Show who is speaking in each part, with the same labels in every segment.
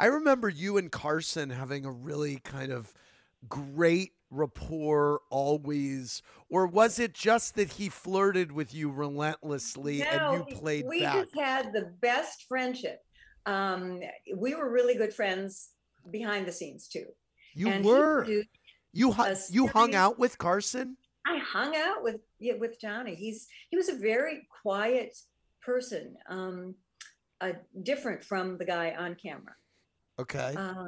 Speaker 1: I remember you and Carson having a really kind of great rapport always or was it just that he flirted with you relentlessly
Speaker 2: no,
Speaker 1: and you played
Speaker 2: we
Speaker 1: back?
Speaker 2: just had the best friendship. Um, we were really good friends behind the scenes too.
Speaker 1: You
Speaker 2: And
Speaker 1: were. you hu- you hung out with carson?
Speaker 2: I hung out with yeah, with Johnny. He's he was a very quiet person, um, uh, different from the guy on camera.
Speaker 1: Okay
Speaker 2: Uh,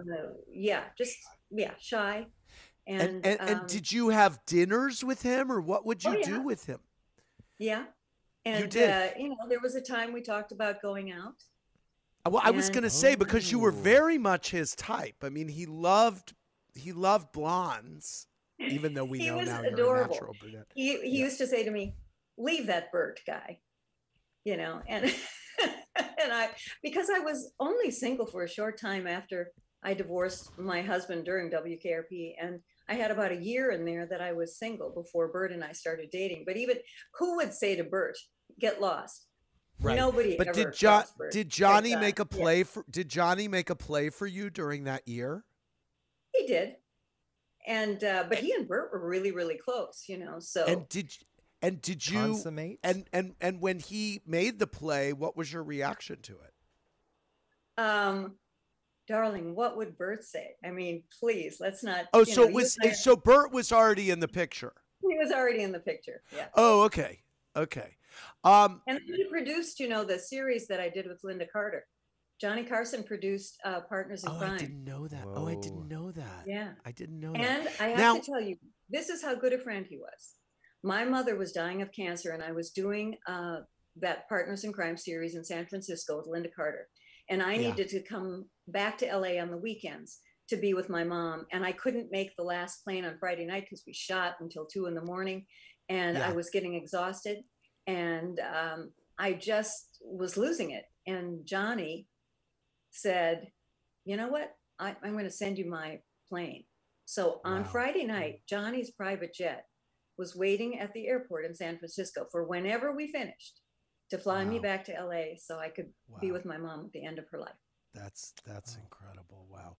Speaker 2: yeah, just yeah, shy. And
Speaker 1: and and, and
Speaker 2: um,
Speaker 1: did you have dinners with him or what would you
Speaker 2: Oh,
Speaker 1: do with him
Speaker 2: yeah, and
Speaker 1: did.
Speaker 2: Uh, you know, there was a time we talked about going out.
Speaker 1: Uh, Well, I was going to say because you were
Speaker 3: Oh.
Speaker 1: very much his type. I mean, he loved he loved blondes, even though we
Speaker 2: He
Speaker 1: know
Speaker 2: was
Speaker 1: now you're a
Speaker 2: adorable.
Speaker 1: natural brunette.
Speaker 2: He he
Speaker 1: Yeah.
Speaker 2: used to say to me, "Leave that Burt guy," you know, and I because I was only single for a short time after I divorced my husband during WKRP, and I had about a year in there that I was single before Burt and I started dating. But even who would say to Burt, "Get lost"?
Speaker 1: Right.
Speaker 2: Nobody.
Speaker 1: But
Speaker 2: ever
Speaker 1: did John did Johnny make a
Speaker 2: Yeah,
Speaker 1: play for did Johnny make a play for you during that year?
Speaker 2: he did, and uh, but he and Burt were really really close, you know. So
Speaker 1: And did and did you
Speaker 3: Consummate.
Speaker 1: and and and when he made the play, what was your reaction to it?
Speaker 2: Um, darling, what would Burt say? I mean, please, let's not.
Speaker 1: Oh, so
Speaker 2: know,
Speaker 1: it was
Speaker 2: and I-
Speaker 1: so Burt was already in the picture.
Speaker 2: he was already in the picture. Yeah.
Speaker 1: Oh, okay. Okay. Um
Speaker 2: And he produced, you know, the series that I did with Lynda Carter. Johnny Carson produced uh, Partners in
Speaker 1: Oh,
Speaker 2: Crime.
Speaker 1: I didn't know that. Oh, I didn't know that.
Speaker 2: Yeah.
Speaker 1: I didn't know that.
Speaker 2: And I have
Speaker 1: Now-
Speaker 2: to tell you, this is how good a friend he was. My mother was dying of cancer, and I was doing uh, that Partners in Crime series in San Francisco with Lynda Carter. And I
Speaker 1: Yeah.
Speaker 2: needed to come back to LA on the weekends to be with my mom. And I couldn't make the last plane on Friday night because we shot until two in the morning. And
Speaker 1: Yeah.
Speaker 2: I was getting exhausted. And um, I just was losing it. And Johnny said, You know what? I, I'm going to send you my plane. So on
Speaker 1: Wow.
Speaker 2: Friday night, Johnny's private jet was waiting at the airport in San Francisco for whenever we finished to fly me
Speaker 1: Wow.
Speaker 2: be back to LA so I could be with my mom at the end of her life.
Speaker 1: That's that's incredible. Wow.